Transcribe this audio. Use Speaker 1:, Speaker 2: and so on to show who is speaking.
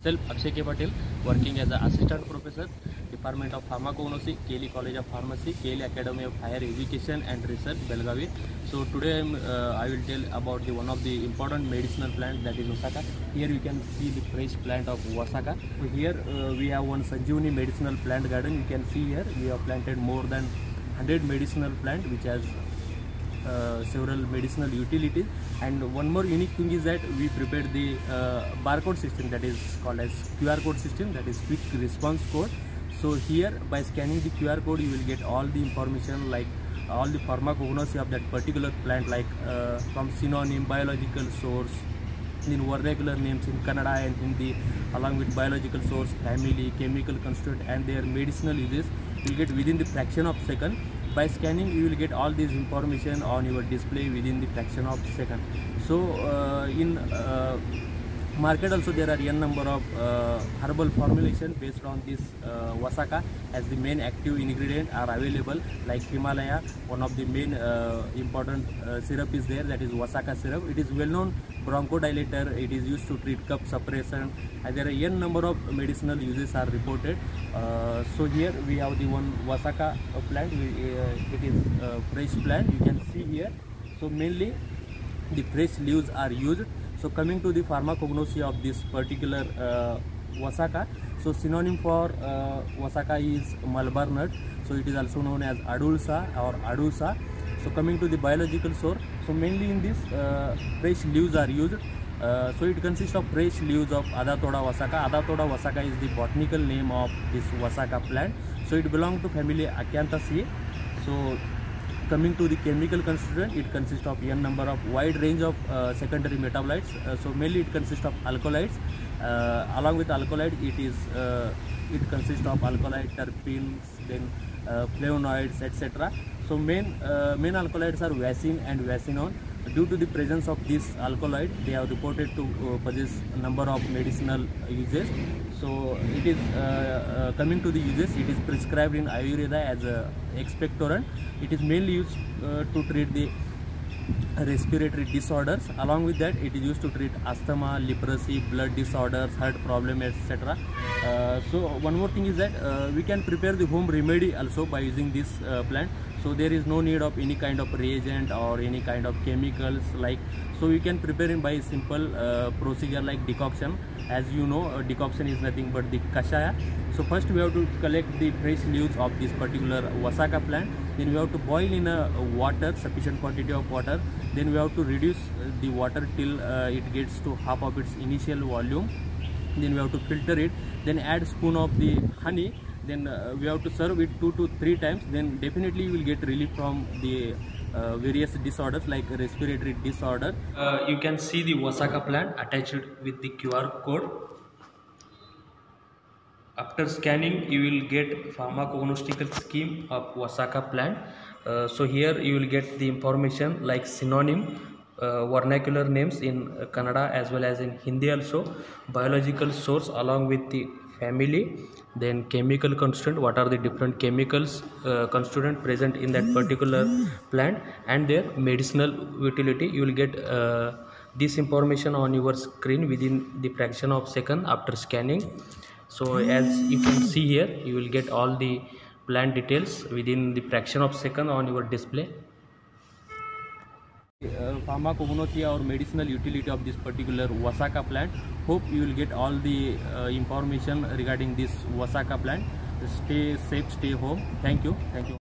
Speaker 1: Self Akshay K. Patel, working as an assistant professor, Department of Pharmacognosy, Kelly College of Pharmacy, Kelly Academy of Higher Education and Research, Belgavi. So today um, uh, I will tell about the one of the important medicinal plant, that is Osaka. Here you can see the fresh plant of Osaka. So here uh, we have one Sanjeevani medicinal plant garden. You can see here we have planted more than 100 medicinal plant which has uh, several medicinal utilities and one more unique thing is that we prepared the uh, barcode system that is called as QR code system that is quick response code so here by scanning the QR code you will get all the information like all the pharmacognosy of that particular plant like uh, from synonym biological source in vernacular names in Kannada and Hindi along with biological source family chemical constituent and their medicinal uses you will get within the fraction of second by scanning you will get all this information on your display within the fraction of second so uh, in uh, market also there are n number of uh, herbal formulation based on this uh, wasaka as the main active ingredient are available like himalaya one of the main uh, important uh, syrup is there that is wasaka syrup it is well known bronchodilator it is used to treat cough suppression and there are n number of medicinal uses are reported uh, so here we have the one wasaka plant uh, it is fresh plant you can see here so mainly the fresh leaves are used So coming to the pharmacognosy of this particular uh, Wasaka, so synonym for uh, Wasaka is Malabar nut, so it is also known as Adulsa or Adusa. So coming to the biological source, so mainly in this uh, fresh leaves are used. Uh, so it consists of fresh leaves of Adatoda Wasaka. Adatoda Wasaka is the botanical name of this Wasaka plant. So it belongs to family Acanthaceae. So Coming to the chemical constituent, it consists of n number of wide range of uh, secondary metabolites. Uh, so mainly it consists of alkaloids. Uh, along with alkaloid, it is uh, it consists of alkaloid, terpenes, then uh, flavonoids, etc. So main uh, main alkaloids are vaccine and vacinone due to the presence of this alkaloid they have reported to uh, possess a number of medicinal uses so it is uh, uh, coming to the uses it is prescribed in ayurveda as a expectorant it is mainly used uh, to treat the respiratory disorders along with that it is used to treat asthma leprosy blood disorders heart problem etc uh, so one more thing is that uh, we can prepare the home remedy also by using this uh, plant so there is no need of any kind of reagent or any kind of chemicals like so we can prepare it by simple uh, procedure like decoction as you know uh, decoction is nothing but the kashaya so first we have to collect the fresh leaves of this particular wasaka plant then we have to boil in a water sufficient quantity of water then we have to reduce uh, the water till uh, it gets to half of its initial volume then we have to filter it then add spoon of the honey then uh, we have to serve it two to three times then definitely you will get relief from the uh, various disorders like respiratory disorder uh, you can see the osaka plan attached with the qr code after scanning you will get pharmacognostical scheme of osaka plant uh, so here you will get the information like synonym uh, vernacular names in Canada as well as in Hindi also biological source along with the family then chemical constituent what are the different chemicals uh, constituent present in that particular plant and their medicinal utility you will get uh, this information on your screen within the fraction of second after scanning so as you can see here you will get all the plant details within the fraction of second on your display pharmacognosy or medicinal utility of this particular Wasaka plant. Hope you will get all the uh, information regarding this Wasaka plant. Stay safe, stay home. Thank you. Thank you.